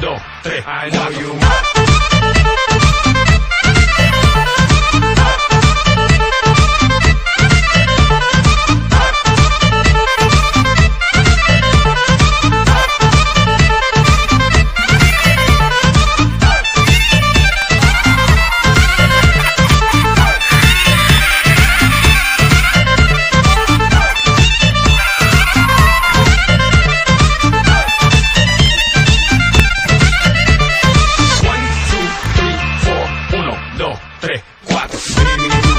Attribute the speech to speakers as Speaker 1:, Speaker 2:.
Speaker 1: dos, tres. I know you want. quatro, cinco.